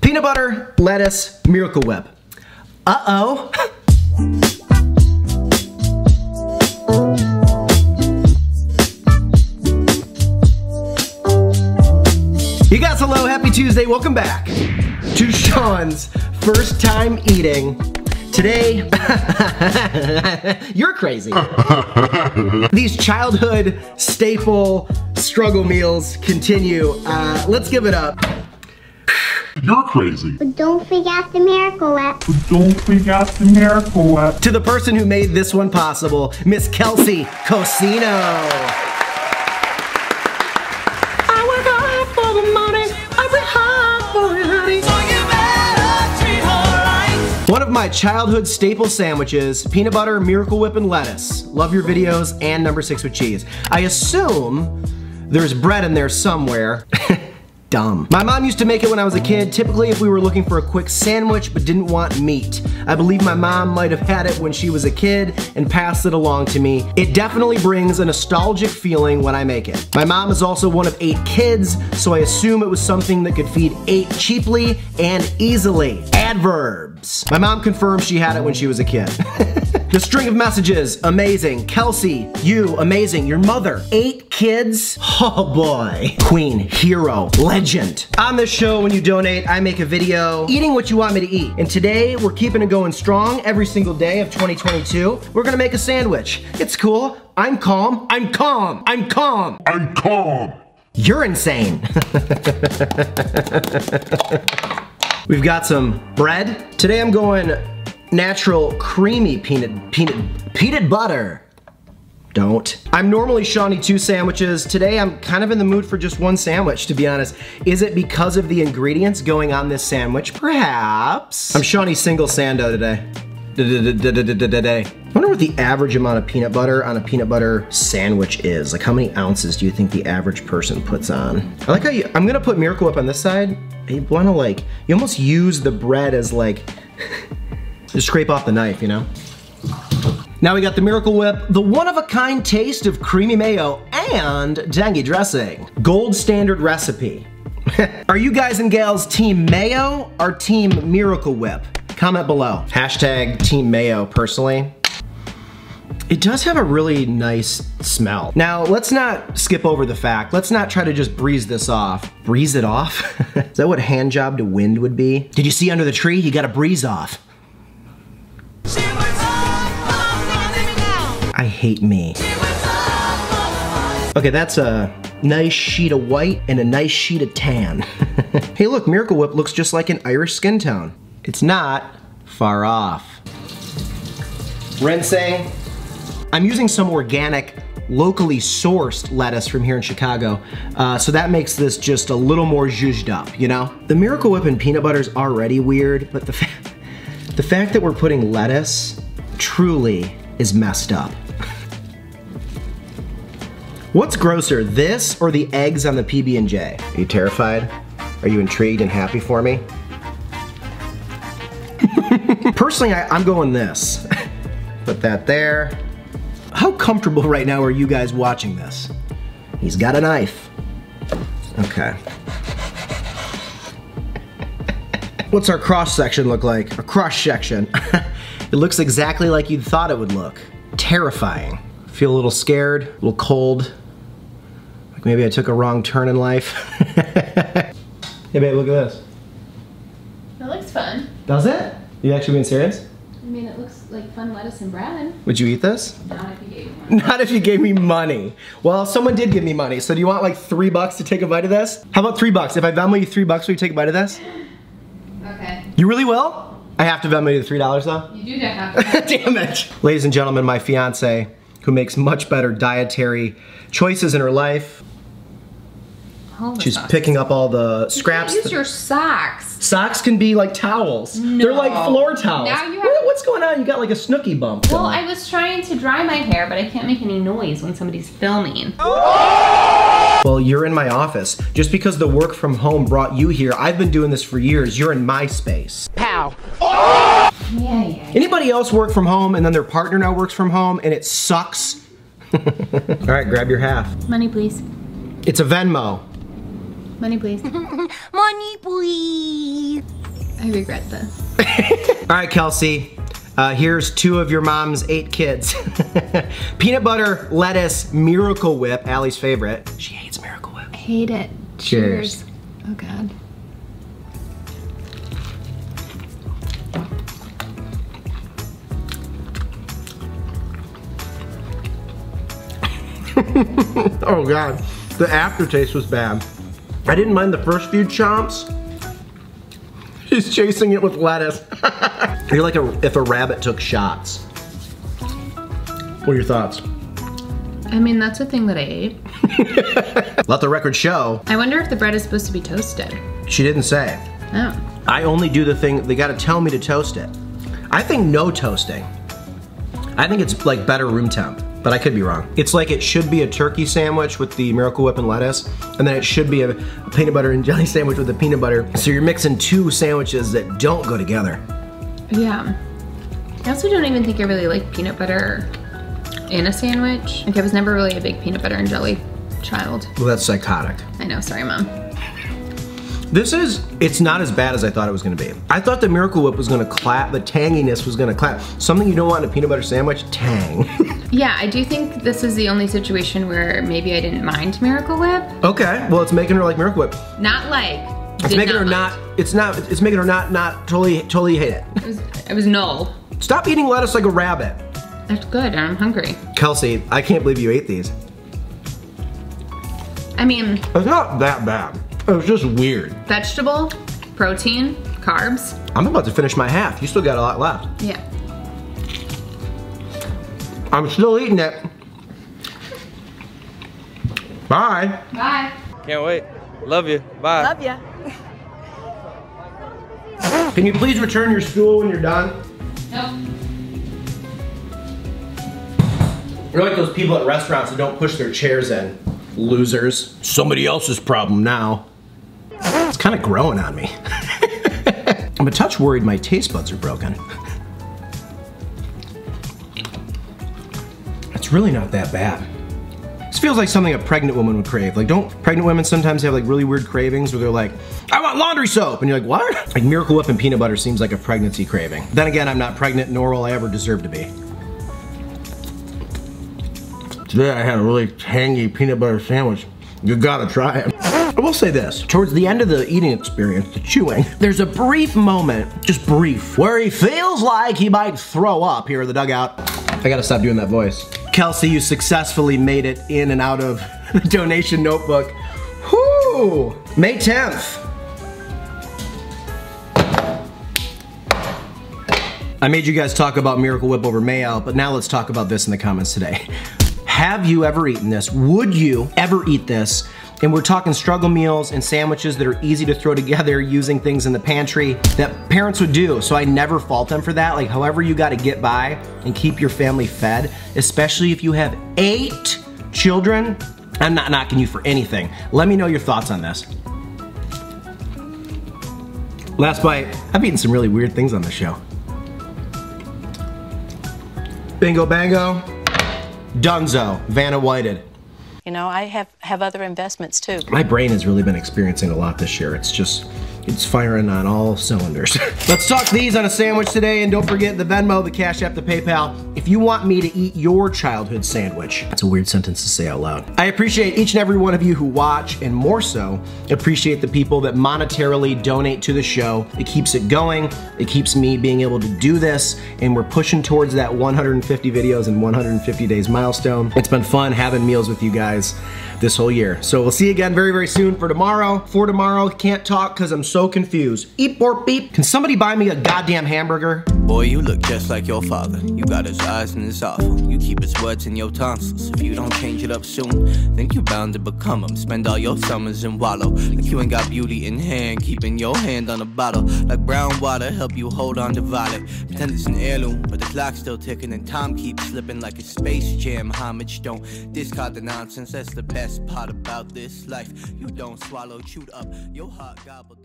Peanut butter, lettuce, Miracle Whip. Uh-oh. You guys, hello, happy Tuesday, welcome back to Sean's first time eating. Today, you're crazy. These childhood staple struggle meals continue. Uh, let's give it up You're crazy. But don't forget the Miracle Whip. But Don't forget the miracle whip. to the person who made this one possible, Miss Kelsey Cousino. I work hard for the money. I work hard for it, honey. One of my childhood staple sandwiches, peanut butter, Miracle Whip, and lettuce. Love your videos and number six with cheese. I assume there's bread in there somewhere. Dumb. My mom used to make it when I was a kid, typically if we were looking for a quick sandwich but didn't want meat. I believe my mom might have had it when she was a kid and passed it along to me. It definitely brings a nostalgic feeling when I make it. My mom is also one of eight kids, so I assume it was something that could feed eight cheaply and easily. Adverbs. My mom confirmed she had it when she was a kid. the string of messages, amazing. Kelsey, you, amazing. Your mother, eight kids. Oh boy. Queen, hero, legend. On this show, when you donate, I make a video eating what you want me to eat. And today, we're keeping it going strong every single day of 2022. We're gonna make a sandwich. It's cool. I'm calm. I'm calm. I'm calm. I'm calm. You're insane. We've got some bread. Today I'm going natural creamy peanut peanut peanut butter. Don't. I'm normally Shawnee two sandwiches. Today I'm kind of in the mood for just one sandwich, to be honest. Is it because of the ingredients going on this sandwich? Perhaps. I'm Shawnee single sando today. I wonder what the average amount of peanut butter on a peanut butter sandwich is. Like how many ounces do you think the average person puts on? I like how you, I'm gonna put Miracle Whip on this side. You wanna like, you almost use the bread as like, just scrape off the knife, you know? Now we got the Miracle Whip, the one-of-a-kind taste of creamy mayo and tangy dressing. Gold standard recipe. Are you guys and gals team mayo or team Miracle Whip? Comment below. Hashtag team mayo personally. It does have a really nice smell. Now, let's not skip over the fact. Let's not try to just breeze this off. Breeze it off? Is that what hand job to wind would be? Did you see under the tree? You gotta breeze off. I hate me. Okay, that's a nice sheet of white and a nice sheet of tan. hey look, Miracle Whip looks just like an Irish skin tone. It's not far off. Rinsing. I'm using some organic, locally sourced lettuce from here in Chicago, uh, so that makes this just a little more zhuzhed up, you know? The Miracle Whip and peanut butter is already weird, but the, the fact that we're putting lettuce truly is messed up. What's grosser, this or the eggs on the PB&J? Are you terrified? Are you intrigued and happy for me? Personally, I, I'm going this. Put that there. How comfortable right now are you guys watching this? He's got a knife. Okay. What's our cross section look like? A cross section. it looks exactly like you thought it would look. Terrifying. Feel a little scared, a little cold. Like maybe I took a wrong turn in life. hey babe, look at this. That looks fun. Does it? You actually being serious? I mean, it looks like fun lettuce and bread. Would you eat this? Not if you gave me one. Not if you gave me money. Well, someone did give me money, so do you want like three bucks to take a bite of this? How about three bucks? If I Venmo you three bucks, will you take a bite of this? Okay. You really will? I have to Venmo you the three dollars though? You do have to. Damn it. Ladies and gentlemen, my fiance, who makes much better dietary choices in her life, Hold she's socks. picking up all the scraps. can't use your socks. Socks can be like towels. No. They're like floor towels. Now you have- What- What's going on? You got like a Snooki bump. Well, going. I was trying to dry my hair, but I can't make any noise when somebody's filming. Oh! Well, you're in my office. Just because the work from home brought you here, I've been doing this for years. You're in my space. Yeah, yeah. Anybody else work from home and then their partner now works from home and it sucks? All right, grab your half. Money, please. It's a Venmo. Money, please. Money, please. I regret this. All right, Kelsey. Uh, here's two of your mom's eight kids. Peanut butter, lettuce, Miracle Whip, Allie's favorite. She hates Miracle Whip. I hate it. Cheers. Oh god. Oh god, the aftertaste was bad. I didn't mind the first few chomps. He's chasing it with lettuce. You're like a, if a rabbit took shots. What are your thoughts? I mean, that's a thing that I ate. Let the record show, I wonder if the bread is supposed to be toasted. she didn't say. Oh. I only do the thing, they gotta tell me to toast it. I think no toasting. I think it's like better room temp, but I could be wrong. It's like it should be a turkey sandwich with the Miracle Whip and lettuce, and then it should be a, a peanut butter and jelly sandwich with the peanut butter. So you're mixing two sandwiches that don't go together. Yeah. I also don't even think I really like peanut butter in a sandwich. Like I was never really a big peanut butter and jelly child. Well, that's psychotic. I know, sorry mom. This is, it's not as bad as I thought it was gonna be. I thought the Miracle Whip was gonna clap, the tanginess was gonna clap. Something you don't want in a peanut butter sandwich, tang. Yeah, I do think this is the only situation where maybe I didn't mind Miracle Whip. okay, well it's making her like Miracle Whip. Not like. It's making her mind. not, it's not, it's making her not, not totally, totally hate it. It was, it was null. Stop eating lettuce like a rabbit. That's good, and I'm hungry. Kelsey, I can't believe you ate these. I mean, It's not that bad. It was just weird. vegetable, protein, carbs. I'm about to finish my half. You still got a lot left. Yeah. I'm still eating it. Bye. Bye. Can't wait. Love you. Bye. Love you. Can you please return your stool when you're done? Nope. You're like those people at restaurants that don't push their chairs in. Losers. Somebody else's problem now. It's kind of growing on me. I'm a touch worried my taste buds are broken. It's really not that bad. This feels like something a pregnant woman would crave. Like, don't pregnant women sometimes have like really weird cravings where they're like, I want laundry soap, and you're like, what? Like Miracle Whip and peanut butter seems like a pregnancy craving. Then again, I'm not pregnant, nor will I ever deserve to be. Today I had a really tangy peanut butter sandwich. You gotta try it. I will say this, towards the end of the eating experience, the chewing, there's a brief moment, just brief, where he feels like he might throw up here in the dugout. I gotta stop doing that voice. Kelsey, you successfully made it in and out of the donation notebook. Whoo! May 10th. I made you guys talk about Miracle Whip over mayo, but now let's talk about this in the comments today. Have you ever eaten this? Would you ever eat this? And we're talking struggle meals and sandwiches that are easy to throw together using things in the pantry that parents would do. So I never fault them for that. Like, however, you got to get by and keep your family fed, especially if you have eight children. I'm not knocking you for anything. Let me know your thoughts on this. Last bite. I've eaten some really weird things on the show. Bingo bango. Dunzo. Vanna Whited. You know, I have, have other investments too. My brain has really been experiencing a lot this year. It's just, it's firing on all cylinders. Let's talk these on a sandwich today, and don't forget the Venmo, the Cash App, the PayPal. If you want me to eat your childhood sandwich, that's a weird sentence to say out loud. I appreciate each and every one of you who watch, and more so, appreciate the people that monetarily donate to the show. It keeps it going. It keeps me being able to do this, and we're pushing towards that 150 videos in 150 days milestone. It's been fun having meals with you guys this whole year. So we'll see you again very, very soon for tomorrow. For tomorrow, can't talk because I'm so confused. Eep, borp, beep. Can somebody buy me a goddamn hamburger? Boy, you look just like your father. You got his eyes and his awful. You keep his words in your tonsils. If you don't change it up soon, think you're bound to become him. Spend all your summers and wallow. Like you ain't got beauty in hand. Keeping your hand on a bottle. Like brown water, help you hold on to violet. Pretend it's an heirloom, but the clock's still ticking and time keeps slipping like a space jam. Homage, don't discard the nonsense. That's the best part about this life. You don't swallow, chewed up. Your heart gobbled.